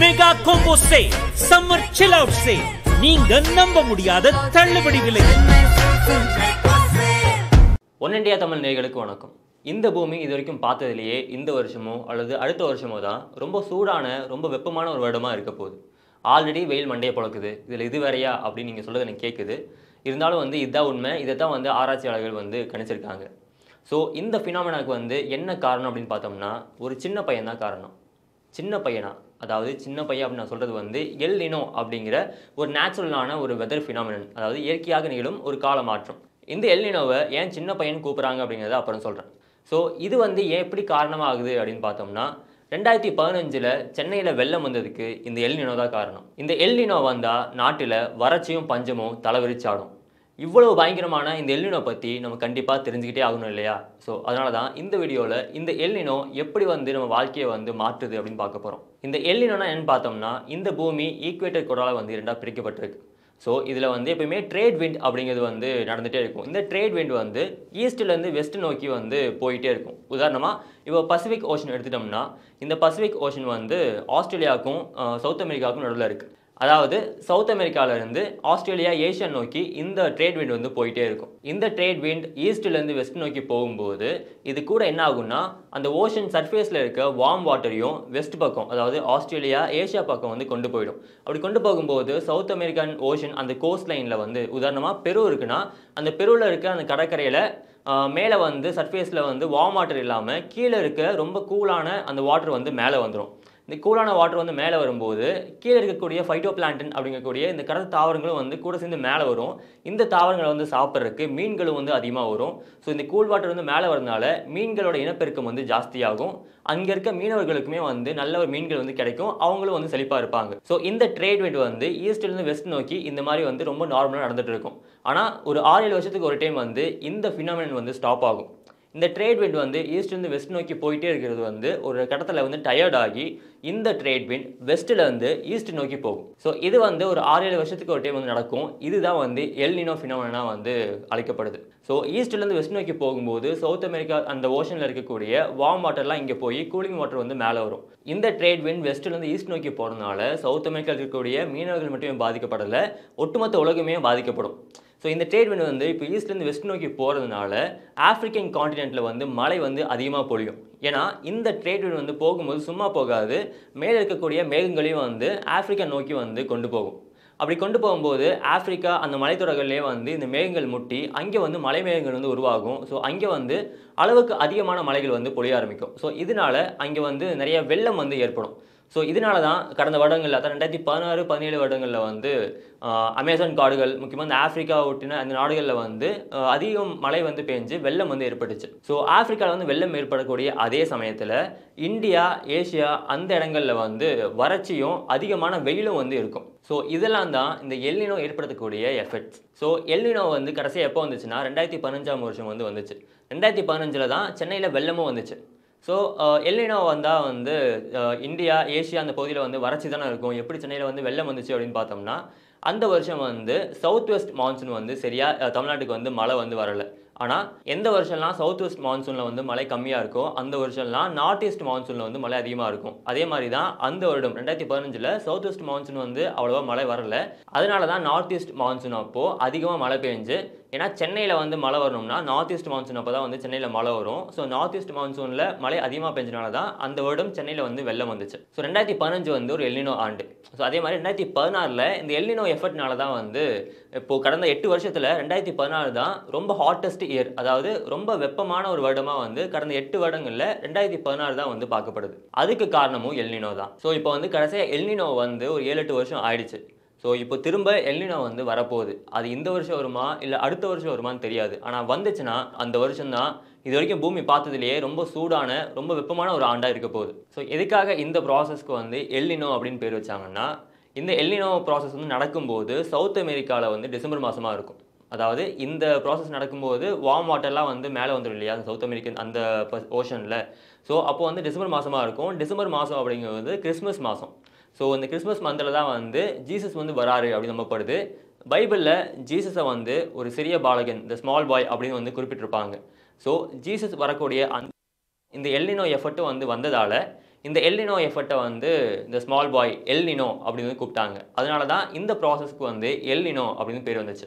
Mega combo say summer chill out say நீங்க நம்ப முடியாத தள்ளுபடி விலை. ஒன் இண்டியா தமிழ் நேர்களுக்கு வணக்கம். இந்த பூமி இது வரைக்கும் பார்த்ததுலேயே இந்த வருஷமோ அல்லது அடுத்த வருஷமோ தான் ரொம்ப சூடான ரொம்ப வெப்பமான ஒரு வருடமாக இருக்க போகுது. ஆல்ரெடி வெயில் மண்டையை பழக்குது. இதில் இது வேறையா அப்படின்னு நீங்கள் சொல்கிறது எனக்கு கேட்குது இருந்தாலும் வந்து இதுதான் உண்மை. இதை தான் வந்து ஆராய்ச்சியாளர்கள் வந்து கணிச்சிருக்காங்க. ஸோ இந்த ஃபினாமினாக்கு வந்து என்ன காரணம் அப்படின்னு பார்த்தோம்னா ஒரு சின்ன பையன் தான் காரணம். சின்ன பையனா? அதாவது சின்ன பையன் அப்படின்னு நான் சொல்கிறது வந்து எல் நினோ அப்படிங்கிற ஒரு நேச்சுரலான ஒரு வெதர் ஃபினாமினன் அதாவது இயற்கையாக நிகழும் ஒரு கால மாற்றம் இந்த எல் நினோவை ஏன் சின்ன பையன் கூப்பிட்றாங்க அப்படிங்கிறத அப்புறம் சொல்கிறேன் ஸோ இது வந்து ஏன் எப்படி காரணமாகுது அப்படின்னு பார்த்தோம்னா ரெண்டாயிரத்தி பதினஞ்சில் சென்னையில் வெள்ளம் வந்ததுக்கு இந்த எல் நினோ தான் காரணம். இந்த எல்நினோ வந்தால் நாட்டில் வறட்சியும் பஞ்சமும் தலைவிரிச்சாடும் இவ்வளவு பயங்கரமான இந்த எல்லினோ பற்றி நம்ம கண்டிப்பாக தெரிஞ்சுக்கிட்டே ஆகணும் இல்லையா? ஸோ அதனால தான் இந்த வீடியோவில் இந்த எல்லினோ எப்படி வந்து நம்ம வாழ்க்கையை வந்து மாற்றுது அப்படின்னு பார்க்க போகிறோம் இந்த எல்லினோனா என்னன்னு பார்த்தோம்னா இந்த பூமி ஈக்குவேட்டர் கோடால வந்து ரெண்டாக பிரிக்கப்பட்டிருக்கு. ஸோ இதில் வந்து எப்பயுமே ட்ரேட் விண்ட் அப்படிங்கிறது வந்து நடந்துகிட்டே இருக்கும். இந்த ட்ரேட் விண்ட் வந்து ஈஸ்ட்லேருந்து வெஸ்ட் நோக்கி வந்து போயிட்டே இருக்கும். உதாரணமாக இப்போ பசிபிக் ஓஷன் எடுத்துட்டோம்னா இந்த பசிபிக் ஓஷன் வந்து ஆஸ்திரேலியாவுக்கும் சவுத் அமெரிக்காவுக்கும் நடுவில் இருக்குது அதாவது சவுத் அமெரிக்கால இருந்து ஆஸ்திரேலியா ஏஷியா நோக்கி இந்த ட்ரேட் விண்ட் வந்து போயிட்டே இருக்கும். இந்த ட்ரேட் விண்ட் ஈஸ்ட்லேருந்து வெஸ்ட் நோக்கி போகும்போது இது கூட என்ன ஆகும்னா அந்த ஓஷன் சர்ஃபேஸில் இருக்க வார்ம் வாட்டரையும் வெஸ்ட் பக்கம் அதாவது ஆஸ்திரேலியா ஏஷியா பக்கம் வந்து கொண்டு போயிடும். அப்படி கொண்டு போகும்போது சவுத் அமெரிக்கன் ஓஷன் அந்த கோஸ்ட் லைனில் வந்து உதாரணமாக பெரு இருக்குன்னா அந்த பெருவில் இருக்க அந்த கடற்கரையில் மேலே வந்து சர்ஃபேஸில் வந்து வார்ம் வாட்டர் இல்லாமல் கீழே இருக்க ரொம்ப கூலான அந்த வாட்டர் வந்து மேலே வந்துடும் இந்த கூலான வாட்டர் வந்து மேலே வரும்போது கீழே இருக்கக்கூடிய ஃபைட்டோ பிளான்டன் அப்படிங்கக்கூடிய இந்த கடல் தாவரங்களும் வந்து கூட சேர்ந்து மேலே வரும். இந்த தாவரங்களை வந்து சாப்பிட்றதுக்கு மீன்களும் வந்து அதிகமாக வரும். ஸோ இந்த கூல் வாட்டர் வந்து மேலே வரதுனால மீன்களோட இனப்பெருக்கம் வந்து ஜாஸ்தியாகும். அங்கே இருக்க மீனவர்களுக்குமே வந்து நல்ல ஒரு மீன்கள் வந்து கிடைக்கும். அவங்களும் வந்து செழிப்பாக இருப்பாங்க. ஸோ இந்த ட்ரேட் வெட் வந்து ஈஸ்ட்லேருந்து வெஸ்ட் நோக்கி இந்த மாதிரி வந்து ரொம்ப நார்மலாக நடந்துகிட்டு இருக்கும். ஆனால் ஒரு ஆறு ஏழு வருஷத்துக்கு ஒரு டைம் வந்து இந்த ஃபினாமினன் வந்து ஸ்டாப் ஆகும். இந்த ட்ரேட் விண்ட் வந்து ஈஸ்ட்லேருந்து வெஸ்ட் நோக்கி போயிட்டே இருக்கிறது வந்து ஒரு கட்டத்தில் வந்து டயர்ட் ஆகி இந்த ட்ரேட் விண்ட் வெஸ்ட்டில் வந்து ஈஸ்ட் நோக்கி போகும். ஸோ இது வந்து ஒரு ஆறு ஏழு வருஷத்துக்கு ஒரு டைம் வந்து நடக்கும். இதுதான் வந்து எல்னினோ ஃபினாமினா வந்து அழைக்கப்படுது. ஸோ ஈஸ்ட்லேருந்து வெஸ்ட் நோக்கி போகும்போது சவுத் அமெரிக்கா அந்த ஓஷனில் இருக்கக்கூடிய வார்ம் வாட்டர்லாம் இங்கே போய் கூலிங் வாட்டர் வந்து மேலே வரும். இந்த ட்ரேட் விண்ட் வெஸ்ட்லேருந்து ஈஸ்ட் நோக்கி போகிறதுனால சவுத் அமெரிக்காவில் இருக்கக்கூடிய மீனவர்கள் மட்டுமே பாதிக்கப்படலை ஒட்டுமொத்த உலகமே பாதிக்கப்படும். ஸோ இந்த ட்ரேட் விண்ட் வந்து இப்போ ஈஸ்ட்லேருந்து வெஸ்ட் நோக்கி போகிறதுனால ஆஃப்ரிக்கன் காண்டினென்ட்டில் வந்து மழை வந்து அதிகமாக பொழியும். ஏன்னா இந்த ட்ரேட் விண்ட் வந்து போகும்போது சும்மா போகாது. மேலே இருக்கக்கூடிய மேகங்களையும் வந்து ஆஃப்ரிக்கா நோக்கி வந்து கொண்டு போகும். அப்படி கொண்டு போகும்போது ஆஃப்ரிக்கா அந்த மலைத்தொடர்கள்லேயே வந்து இந்த மேகங்கள் முட்டி அங்கே வந்து மலை மேகங்கள் வந்து உருவாகும். ஸோ அங்கே வந்து அளவுக்கு அதிகமான மலைகள் வந்து பொழிய ஆரம்பிக்கும். ஸோ இதனால அங்கே வந்து நிறைய வெள்ளம் வந்து ஏற்படும். ஸோ இதனால தான் கடந்த வருடங்களில் அதான் ரெண்டாயிரத்தி பதினாறு பதினேழு வருடங்களில் வந்து அமேசான் காடுகள் முக்கியமாக இந்த ஆஃப்ரிக்கா ஒட்டின அந்த நாடுகளில் வந்து அதிகம் மழை வந்து பெஞ்சு வெள்ளம் வந்து ஏற்பட்டுச்சு. ஸோ ஆஃப்ரிக்காவில் வந்து வெள்ளம் ஏற்படக்கூடிய அதே சமயத்தில் இந்தியா ஏஷியா அந்த இடங்களில் வந்து வறட்சியும் அதிகமான வெயிலும் வந்து இருக்கும். ஸோ இதெல்லாம் தான் இந்த எல்லினோ ஏற்படுத்தக்கூடிய எஃபெக்ட்ஸ் ஸோ எல்லினோ வந்து கடைசியாக எப்போ வந்துச்சுன்னா ரெண்டாயிரத்தி பதினஞ்சாம் வருஷம் வந்து வந்துச்சு. ரெண்டாயிரத்தி பதினஞ்சில் தான் சென்னையில் வெள்ளமும் வந்துச்சு. ஸோ எல்லினோ வந்தால் வந்து uh, இந்தியா ஏஷியா அந்த பகுதியில் வந்து வறட்சி தானே இருக்கும். எப்படி சென்னையில் வந்து வெள்ளம் வந்துச்சு அப்படின்னு பார்த்தோம்னா அந்த வருஷம் வந்து சவுத் வெஸ்ட் மான்சூன் வந்து சரியாக தமிழ்நாட்டுக்கு வந்து மழை வந்து வரலை. ஆனால் எந்த வருஷம்லாம் சவுத் வெஸ்ட் மான்சூனில் வந்து மழை கம்மியாக இருக்கோ அந்த வருஷம்லாம் நார்த் ஈஸ்ட் மான்சூனில் வந்து மழை அதிகமாக இருக்கும். அதே மாதிரி தான் அந்த வருடம் ரெண்டாயிரத்தி பதினஞ்சில் சவுத் வெஸ்ட் மான்சூன் வந்து அவ்வளோவா மழை வரல. அதனால தான் நார்த் ஈஸ்ட் மான்சூன் அப்போது அதிகமாக மழை பெஞ்சு ஏன்னா சென்னையில் வந்து மழை வரணும்னா நார்த் ஈஸ்ட் மான்சூன் அப்போ தான் வந்து சென்னையில் மழை வரும். ஸோ நார்த் ஈஸ்ட் மான்சூனில் மழை அதிகமாக பெஞ்சனால தான் அந்த வருடம் சென்னையில் வந்து வெள்ளம் வந்துச்சு. ஸோ ரெண்டாயிரத்தி பதினஞ்சு வந்து ஒரு எல்லினோ ஆண்டு. ஸோ அதே மாதிரி ரெண்டாயிரத்தி பதினாறில் இந்த எல்லினோ எஃபர்ட்னால தான் வந்து இப்போது கடந்த எட்டு வருஷத்தில் ரெண்டாயிரத்தி பதினாறு தான் ரொம்ப ஹாட்டஸ்ட் இயர் அதாவது ரொம்ப வெப்பமான ஒரு வருடமாக வந்து கடந்த எட்டு வருடங்களில் ரெண்டாயிரத்தி பதினாறு தான் வந்து பார்க்கப்படுது. அதுக்கு காரணமும் எல்னினோ தான். ஸோ இப்போ வந்து கடைசியாக எல்னினோ வந்து ஒரு ஏழு எட்டு வருஷம் ஆயிடுச்சு. ஸோ இப்போ திரும்ப எல்னினோ வந்து வரப்போகுது. அது இந்த வருஷம் வருமா? இல்லை அடுத்த வருஷம் வருமான்னு தெரியாது. ஆனால் வந்துச்சுன்னா அந்த வருஷம் தான் இது வரைக்கும் பூமி பார்த்ததுலேயே ரொம்ப சூடான ரொம்ப வெப்பமான ஒரு ஆண்டாக இருக்க போகுது. ஸோ எதுக்காக இந்த ப்ராசஸ்க்கு வந்து எல்லினோ அப்படின்னு பேர் வச்சாங்கன்னா இந்த எல்லினோ ப்ராசஸ் வந்து நடக்கும்போது சவுத் அமெரிக்காவில் வந்து டிசம்பர் மாதமாக இருக்கும். அதாவது இந்த ப்ராசஸ் நடக்கும்போது வார்ம் வாட்டர்லாம் வந்து மேலே வந்துடும் இல்லையா? சவுத் அமெரிக்கன் அந்த ஓஷனில் ஸோ அப்போ வந்து டிசம்பர் மாதமாக இருக்கும். டிசம்பர் மாதம் அப்படிங்கிறது கிறிஸ்மஸ் மாதம் ஸோ இந்த கிறிஸ்மஸ் மந்தில் தான் வந்து ஜீசஸ் வந்து வராரு அப்படின்னு நம்பப்படுது. பைபிளில் ஜீசஸை வந்து ஒரு சிறிய பாலகன் இந்த ஸ்மால் பாய் அப்படின்னு வந்து குறிப்பிட்டிருப்பாங்க. ஸோ ஜீசஸ் வரக்கூடிய அந் இந்த எல்லினோ எஃபர்ட்டு வந்து வந்ததால் இந்த எல்லினோ எஃபர்ட்டை வந்து இந்த ஸ்மால் பாய் எல்லினோ அப்படின்னு வந்து கூப்பிட்டாங்க. அதனால தான் இந்த ப்ராசஸ்க்கு வந்து எல்லினோ அப்படின்னு பேர் வந்துச்சு.